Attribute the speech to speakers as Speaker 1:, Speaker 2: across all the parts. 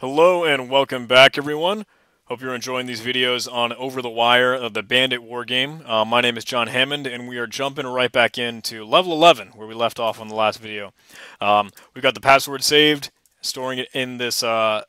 Speaker 1: Hello and welcome back, everyone. Hope you're enjoying these videos on Over the Wire of the Bandit War Game. Uh, my name is John Hammond, and we are jumping right back into level 11, where we left off on the last video. Um, we've got the password saved, storing it in this uh,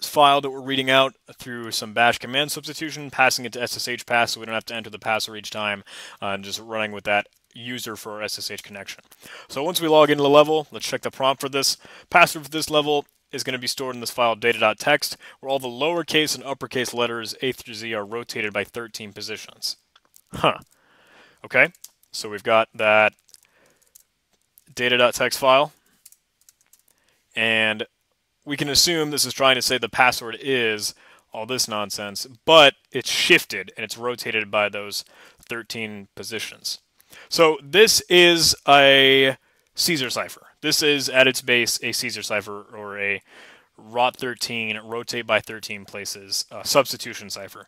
Speaker 1: file that we're reading out through some bash command substitution, passing it to sshpass so we don't have to enter the password each time, uh, and just running with that user for our SSH connection. So once we log into the level, let's check the prompt for this. Password for this level is going to be stored in this file data.txt, where all the lowercase and uppercase letters A through Z are rotated by 13 positions. Huh. Okay, so we've got that data.txt file, and we can assume this is trying to say the password is all this nonsense, but it's shifted and it's rotated by those 13 positions. So this is a Caesar cipher. This is at its base a Caesar cipher or a ROT 13 rotate by 13 places uh, substitution cipher.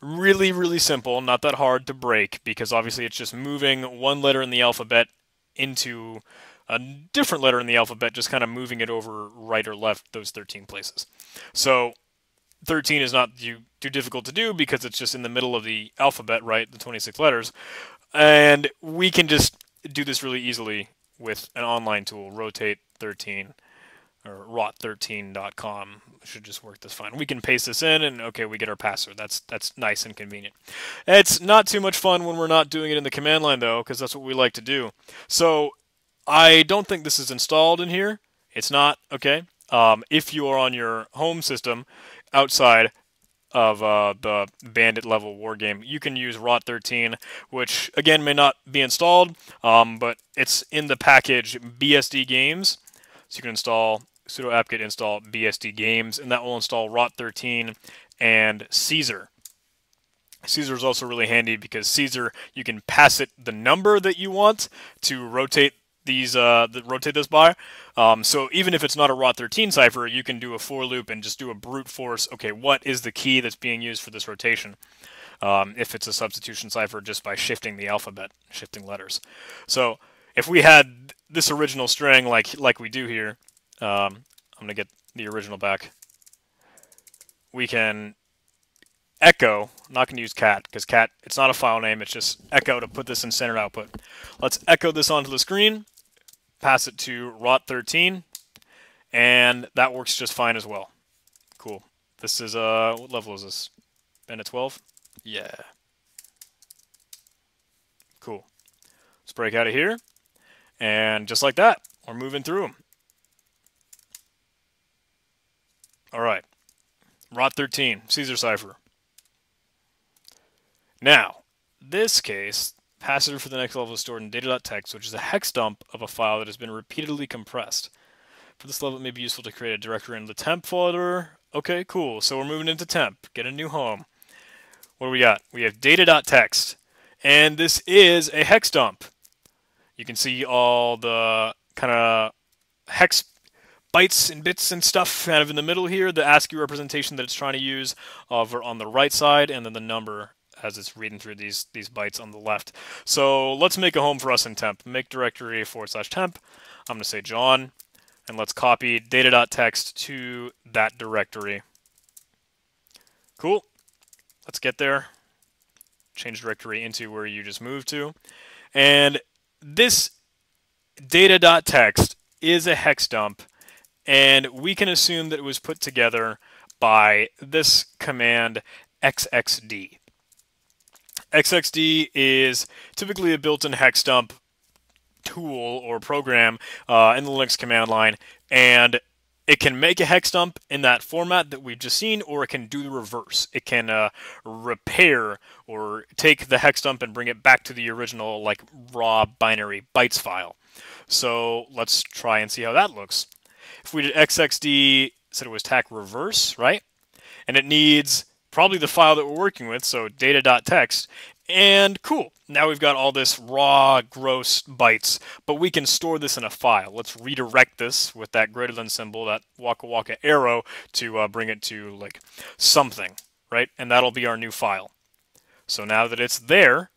Speaker 1: Really, really simple, not that hard to break because obviously it's just moving one letter in the alphabet into a different letter in the alphabet, just kind of moving it over right or left those 13 places. So 13 is not too, too difficult to do because it's just in the middle of the alphabet, right? The 26 letters. And we can just do this really easily with an online tool, Rotate 13 or rot13.com should just work this fine. We can paste this in and okay, we get our password. That's that's nice and convenient. It's not too much fun when we're not doing it in the command line though, because that's what we like to do. So I don't think this is installed in here. It's not, okay? Um, if you are on your home system outside of uh, the bandit level war game. You can use ROT 13, which again may not be installed, um, but it's in the package BSD games. So you can install sudo apt-get install BSD games, and that will install ROT 13 and Caesar. Caesar is also really handy because Caesar, you can pass it the number that you want to rotate these uh, the, rotate this by. Um, so even if it's not a ROT13 cipher, you can do a for loop and just do a brute force. Okay, what is the key that's being used for this rotation? Um, if it's a substitution cipher, just by shifting the alphabet, shifting letters. So if we had this original string like like we do here, um, I'm gonna get the original back. We can echo. I'm not going to use cat because cat, it's not a file name. It's just echo to put this in center output. Let's echo this onto the screen pass it to ROT13, and that works just fine as well. Cool. This is, uh, what level is this? Bandit 12? Yeah. Cool. Let's break out of here. And just like that, we're moving through them. All right. ROT 13, Caesar cipher. Now, this case, Password for the next level is stored in data.txt, which is a hex dump of a file that has been repeatedly compressed. For this level, it may be useful to create a directory in the temp folder. Okay, cool. So we're moving into temp. Get a new home. What do we got? We have data.txt, and this is a hex dump. You can see all the kind of hex bytes and bits and stuff kind of in the middle here, the ASCII representation that it's trying to use uh, over on the right side, and then the number as it's reading through these these bytes on the left. So let's make a home for us in temp. Make directory forward slash temp. I'm going to say John, and let's copy data.txt to that directory. Cool. Let's get there. Change directory into where you just moved to. And this data.txt is a hex dump, and we can assume that it was put together by this command xxd. XXD is typically a built-in hex dump tool or program uh, in the Linux command line, and it can make a hex dump in that format that we've just seen, or it can do the reverse. It can uh, repair or take the hex dump and bring it back to the original like raw binary bytes file. So let's try and see how that looks. If we did xxd, said it was tac reverse, right? And it needs probably the file that we're working with, so data.txt, and cool. Now we've got all this raw, gross bytes, but we can store this in a file. Let's redirect this with that greater than symbol, that Waka Waka arrow, to uh, bring it to like something, right? And that'll be our new file. So now that it's there,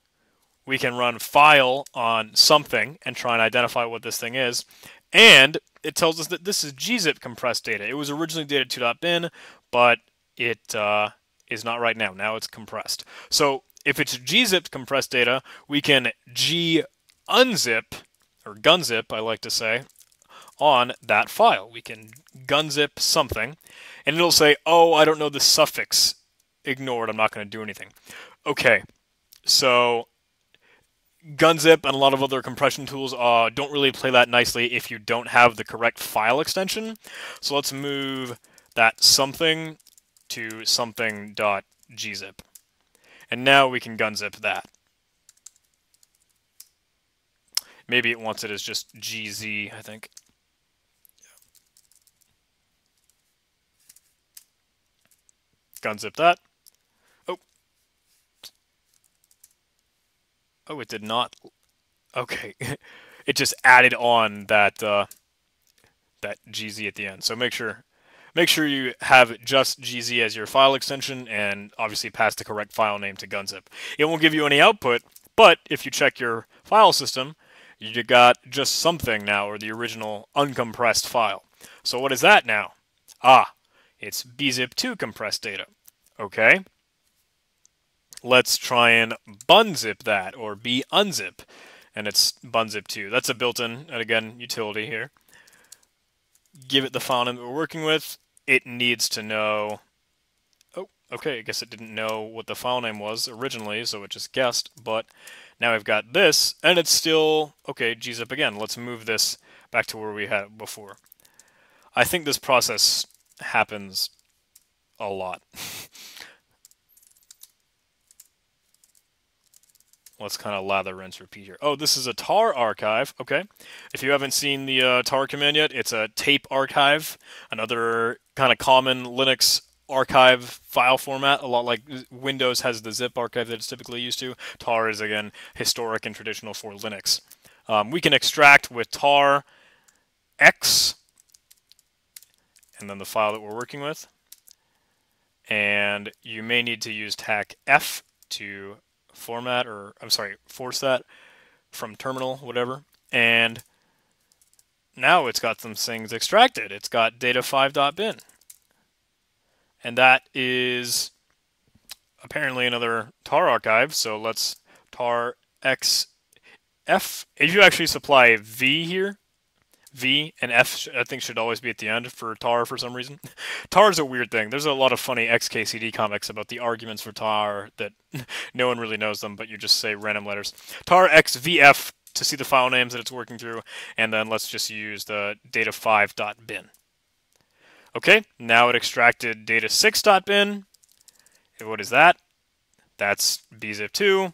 Speaker 1: we can run file on something and try and identify what this thing is. And it tells us that this is gzip compressed data. It was originally data 2.bin, but it uh, is not right now. Now it's compressed. So if it's gzipped compressed data, we can g unzip or gunzip, I like to say, on that file. We can gunzip something, and it'll say, "Oh, I don't know the suffix. Ignored. I'm not going to do anything." Okay, so Gunzip and a lot of other compression tools uh, don't really play that nicely if you don't have the correct file extension. So let's move that something to something.gzip. And now we can gunzip that. Maybe it wants it as just GZ, I think. Gunzip that. Oh. Oh, it did not. Okay. it just added on that uh, that GZ at the end. So make sure make sure you have just GZ as your file extension and obviously pass the correct file name to Gunzip. It won't give you any output, but if you check your file system, you got just something now, or the original uncompressed file. So what is that now? Ah, it's bzip2 compressed data. Okay. Let's try and bunzip that, or bunzip, and it's bunzip2. That's a built-in, and again, utility here. Give it the file name that we're working with. It needs to know Oh, okay, I guess it didn't know what the file name was originally, so it just guessed, but now I've got this, and it's still, okay, gzip again. Let's move this back to where we had it before. I think this process happens a lot. Let's kind of lather, rinse, repeat here. Oh, this is a tar archive. Okay. If you haven't seen the uh, tar command yet, it's a tape archive, another kind of common Linux archive file format, a lot like Windows has the zip archive that it's typically used to. tar is, again, historic and traditional for Linux. Um, we can extract with tar x, and then the file that we're working with. And you may need to use tac f to format, or I'm sorry, force that from terminal, whatever. And now it's got some things extracted. It's got data5.bin and that is apparently another tar archive. So let's tar x f. If you actually supply v here, v and f I think should always be at the end for tar for some reason. tar is a weird thing. There's a lot of funny XKCD comics about the arguments for tar that no one really knows them, but you just say random letters. tar XVF to see the file names that it's working through, and then let's just use the data5.bin. Okay, now it extracted data6.bin. What is that? That's bzip2.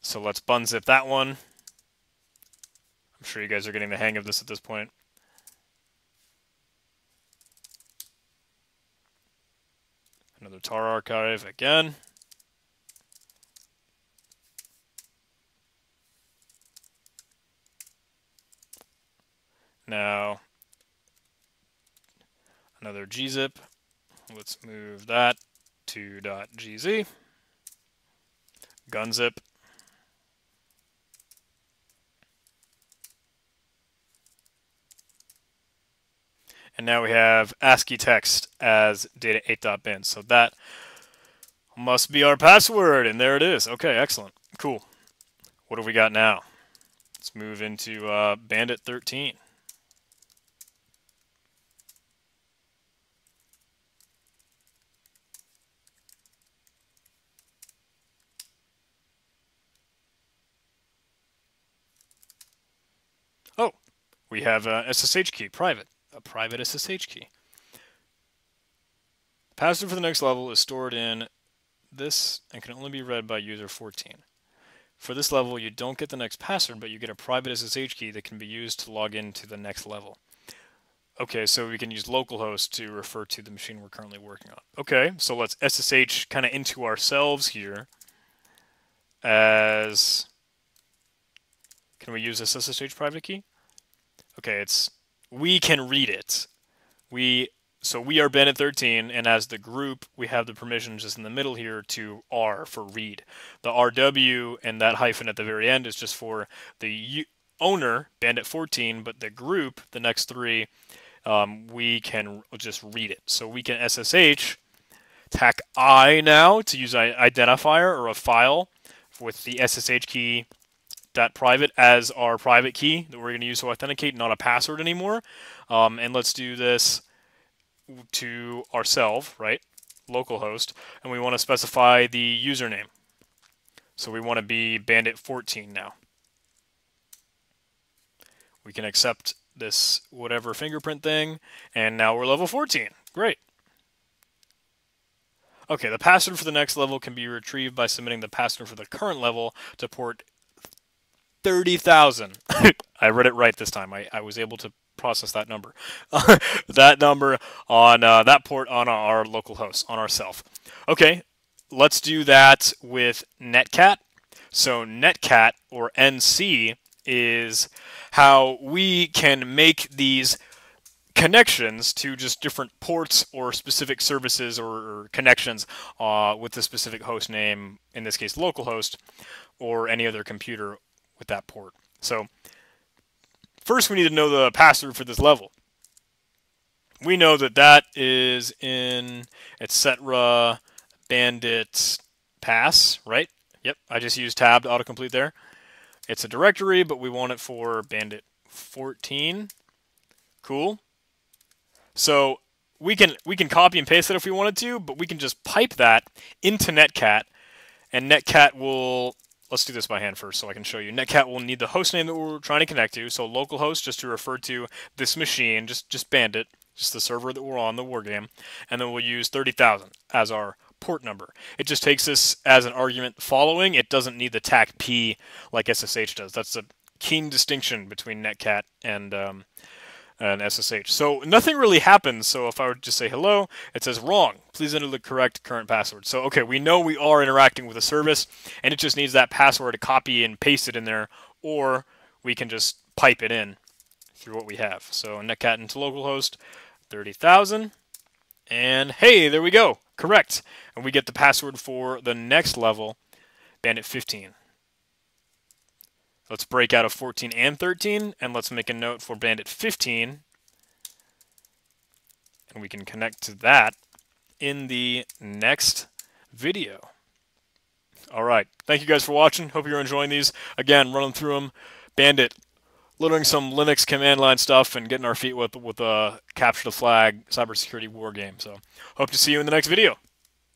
Speaker 1: So let's bunzip that one. I'm sure you guys are getting the hang of this at this point. Another tar archive again. Now, another gzip. Let's move that to .gz. Gunzip. And now we have ASCII text as data8.bin. So that must be our password. And there it is. Okay, excellent. Cool. What have we got now? Let's move into uh, Bandit 13. Oh, we have a SSH key, private, a private SSH key. Password for the next level is stored in this and can only be read by user 14. For this level, you don't get the next password, but you get a private SSH key that can be used to log into the next level. Okay, so we can use localhost to refer to the machine we're currently working on. Okay, so let's SSH kind of into ourselves here as... Can we use this SSH private key? Okay, it's we can read it. We so we are Bandit 13, and as the group, we have the permissions just in the middle here to R for read. The RW and that hyphen at the very end is just for the owner, Bandit 14, but the group, the next three, um, we can just read it. So we can SSH tac i now to use an identifier or a file with the SSH key that private as our private key that we're going to use to authenticate, not a password anymore. Um, and let's do this to ourselves, right? Localhost, and we want to specify the username. So we want to be bandit14 now. We can accept this whatever fingerprint thing, and now we're level 14. Great. Okay, the password for the next level can be retrieved by submitting the password for the current level to port 30,000. I read it right this time. I, I was able to process that number. that number on uh, that port on our local host, on ourself. Okay, let's do that with Netcat. So Netcat or NC is how we can make these connections to just different ports or specific services or, connections uh, with the specific host name, in this case localhost, or any other computer with that port. So first we need to know the password for this level. We know that that is in etc bandit pass, right? Yep, I just used tab to autocomplete there. It's a directory, but we want it for bandit 14. Cool. So we can we can copy and paste it if we wanted to, but we can just pipe that into Netcat, and Netcat will let's do this by hand first so I can show you. Netcat will need the host name that we're trying to connect to, so localhost just to refer to this machine, just just Bandit, just the server that we're on, the war game, and then we'll use 30,000 as our port number. It just takes this as an argument following. It doesn't need the TAC P like SSH does. That's a keen distinction between Netcat and um, and SSH. So nothing really happens. So if I were to just say hello, it says wrong. Please enter the correct current password. So okay, we know we are interacting with a service, and it just needs that password to copy and paste it in there, or we can just pipe it in through what we have. So netcat into localhost 30,000, and hey, there we go, correct. And we get the password for the next level, Bandit 15. Let's break out of 14 and 13, and let's make a note for Bandit 15. And we can connect to that in the next video. All right. Thank you guys for watching. Hope you're enjoying these. Again, running through them. Bandit, learning some Linux command line stuff and getting our feet with with a capture the flag cybersecurity war game. So, hope to see you in the next video.